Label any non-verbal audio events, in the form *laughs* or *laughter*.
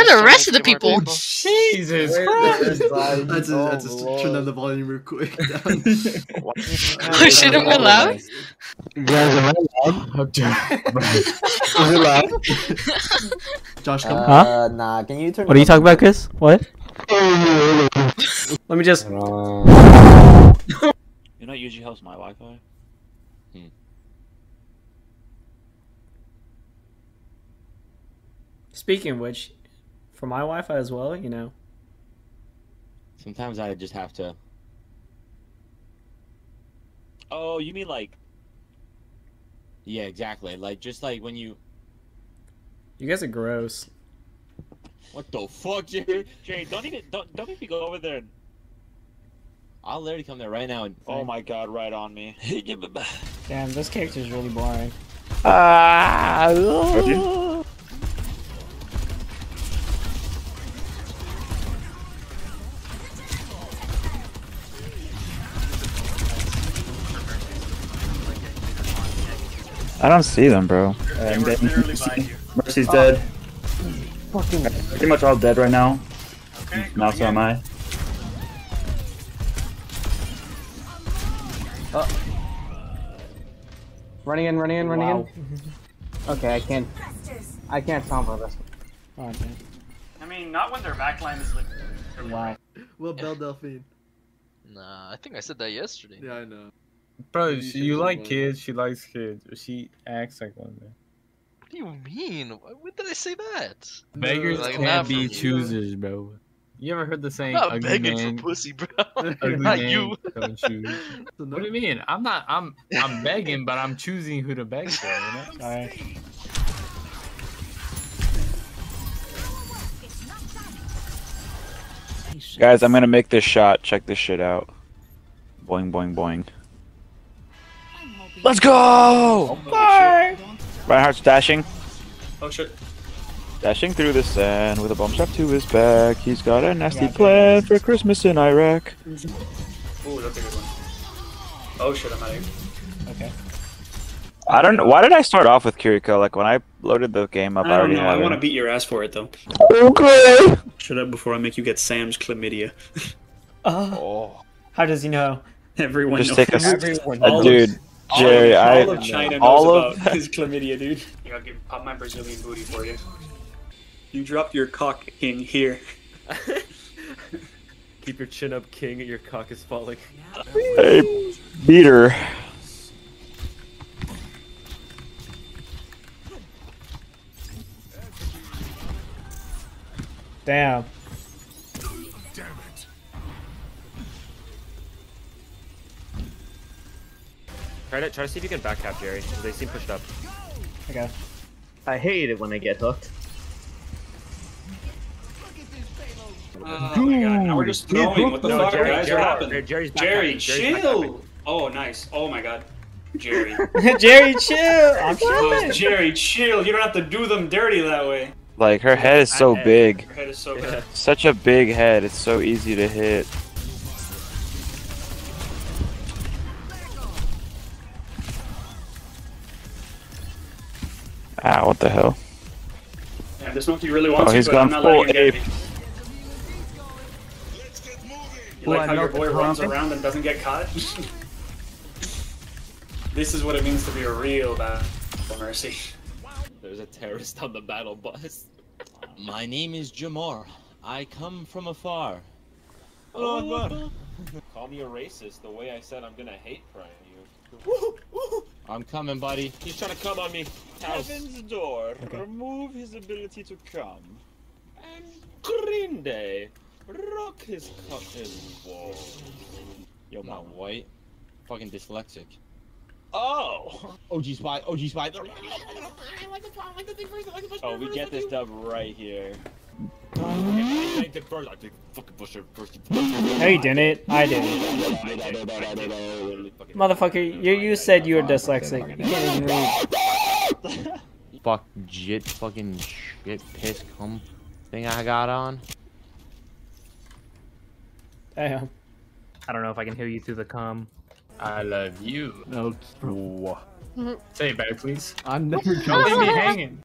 Where are the rest of the people? Jesus *laughs* Christ! That's a, that's a, turn down the volume real quick. *laughs* Down. *laughs* Oh, shit, am I loud? Guys, am I loud? Is it loud? Josh, come. Uh, nah, can you turn What are you talking about, Chris? What? Let me just. You know, it usually helps my Wi-Fi. Speaking of which, for my Wi-Fi as well, you know. Sometimes I just have to. Oh, you mean like? Yeah, exactly. Like just like when you. You guys are gross. What the fuck, Jay, Jay, don't even don't don't even go over there. And, I'll literally come there right now and. oh my God, right on me. *laughs* Damn, this character is really boring. Ah, I don't see them, bro. I'm dead. Mercy's dead. Pretty much all dead right now. Now so am I. Oh. Running in, running in, running Wow. in. Okay, I can't. I can't combo this. Oh, damn. I mean, not when their backline is like. Wow. Well, Belle Delphine. Nah, I think I said that yesterday. Yeah, I know. Bro, You she, you like one. kids. She likes kids. She acts like one. Man. What do you mean? Why- When did I say that? Beggars like, can't be for me. choosers, bro. You ever heard the saying? I'm not ugly begging man, for pussy, bro. *laughs* ugly *laughs* not man you. *laughs* don't choose. So no, What do you mean? I'm not. I'm. I'm begging, but I'm choosing who to beg for. You know? Alright. Guys, I'm gonna make this shot. Check this shit out. Boing, boing, boing. Let's go! Bye. Reinhardt's dashing. Oh shit. Dashing through the sand with a bomb strap to his back. He's got a nasty plan for Christmas in Iraq. Ooh, that's a good one. Oh shit, I'm out of here. Okay. I don't know. Why did I start off with Kiriko? Like, when I loaded the game up, I, I don't already know. I want to beat your ass for it though. Okay! Shut up before I make you get Sam's chlamydia. Uh, *laughs* Oh. how does he know? Everyone Just knows. take a s- Everyone. All dude, all Jerry, of, I. all of China knows all of- about *laughs* his chlamydia, dude. Yeah, I'll give pop my Brazilian booty for you. You dropped your cock king here. *laughs* Keep your chin up, king. Your cock is falling. Hey, beater. Damn. Try to try to see if you can back cap Jerry. 'cause They seem pushed up. Okay. I hate it when I get hooked. Oh god, now we're just throwing. What the No, fuck, Jerry- guys? Jerry- what happened? Jerry's Jerry, capping. Jerry's back chill! Oh, nice. Oh my god. Jerry. *laughs* Jerry, chill! I'm *laughs* Oh, chilling! Jerry, chill. You don't have to do them dirty that way. Like, her head is so head. big. Your head is so bad. Such a big head. It's so easy to hit. Ah, what the hell? Yeah, this monkey really wants Oh, you, he's but I'm gone not letting full him get ape. me. You like how your boy runs around and doesn't get caught? *laughs* this is what it means to be a real bad mercy. There's a terrorist on the battle bus. My name is Jamar. I come from afar. Oh, *laughs* Call me a racist the way I said I'm gonna hate crime you. I'm coming, buddy. He's trying to come on me. Heaven's door. Remove his ability to come. And Green Day. Rock his cup his wall. Yo, I'm not white. Fucking dyslexic. Oh! *laughs* OG spy. OG spy. Oh, we get this dub right here. No, you didn't. I did. Motherfucker, you, you said you were dyslexic. You can't even read. Fuck jit fucking shit piss cum thing I got on. Damn. I don't know if I can hear you through the com. I love you. No. Say it back, please. I'm never Don't leave me hanging.